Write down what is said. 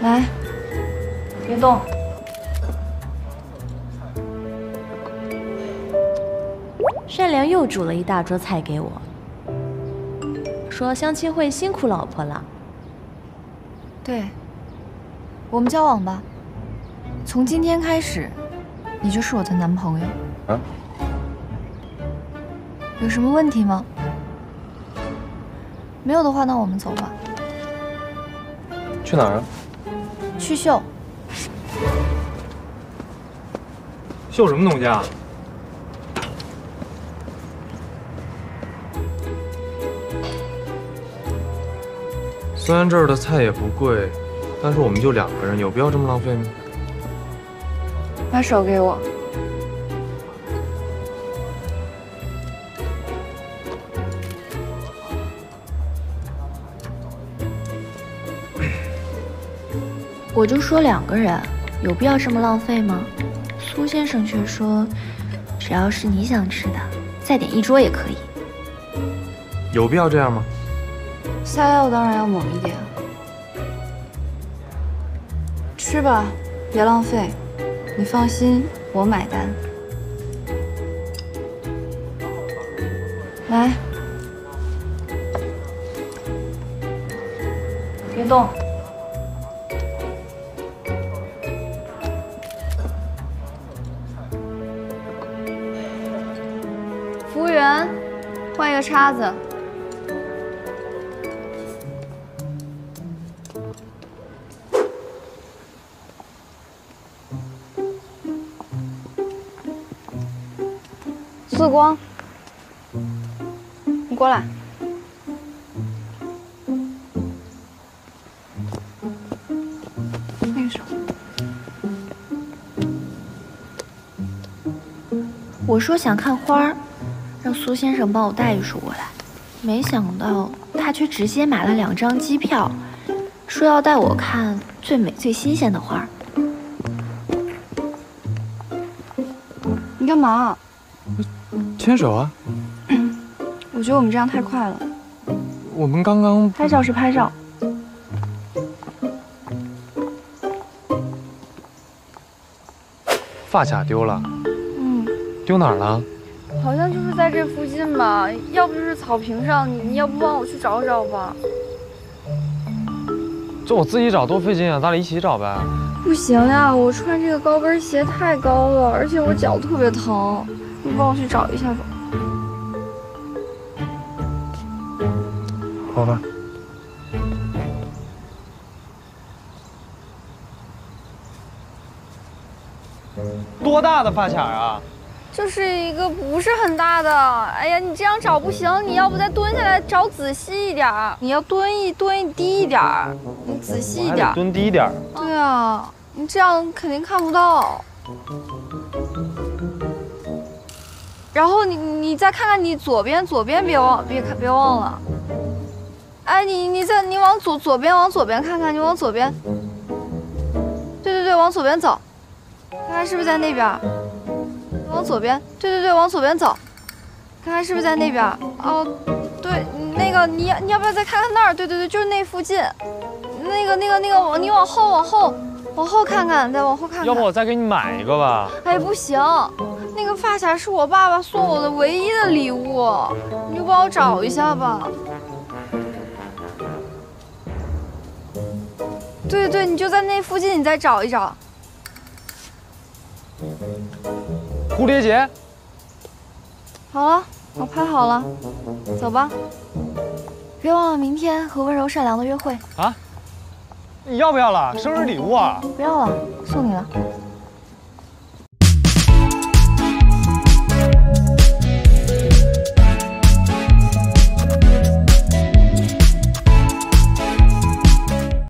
来，别动。善良又煮了一大桌菜给我，说相亲会辛苦老婆了。对，我们交往吧。从今天开始，你就是我的男朋友。啊？有什么问题吗？没有的话，那我们走吧。去哪儿啊？去绣。绣什么东西啊？虽然这儿的菜也不贵，但是我们就两个人，有必要这么浪费吗？把手给我。我就说两个人，有必要这么浪费吗？苏先生却说，只要是你想吃的，再点一桌也可以。有必要这样吗？下药当然要猛一点，吃吧，别浪费。你放心，我买单。来，别动。换一个叉子。四光，你过来。那个什么，我说想看花儿，让苏先生帮我带一束过来，没想到他却直接买了两张机票，说要带我看最美最新鲜的花。你干嘛？牵手啊！我觉得我们这样太快了。我们刚刚拍照是拍照。发卡丢了。嗯。丢哪儿了？好像就是在这附近吧，要不就是草坪上。你你要不帮我去找找吧？这我自己找多费劲啊，咱俩一起找呗。不行呀，我穿这个高跟鞋太高了，而且我脚特别疼。你帮我去找一下吧。好吧。多大的发卡啊？就是一个不是很大的。哎呀，你这样找不行，你要不再蹲下来找仔细一点。你要蹲一蹲低一点儿，你仔细一点。蹲低一点。对啊，你这样肯定看不到。然后你你再看看你左边，左边别忘别看别忘了。哎，你你再你往左左边往左边看看，你往左边。对对对，往左边走，看看是不是在那边。往左边，对对对，往左边走，看看是不是在那边。哦，对，那个你你要不要再看看那儿？对对对，就是那附近。那个那个那个往你往后往后往后看看，再往后看看。要不我再给你买一个吧？哎，不行。那个发卡是我爸爸送我的唯一的礼物，你就帮我找一下吧。对对，你就在那附近，你再找一找。蝴蝶结。好了，我拍好了，走吧。别忘了明天和温柔善良的约会啊！你要不要了？生日礼物啊！不要了，送你了。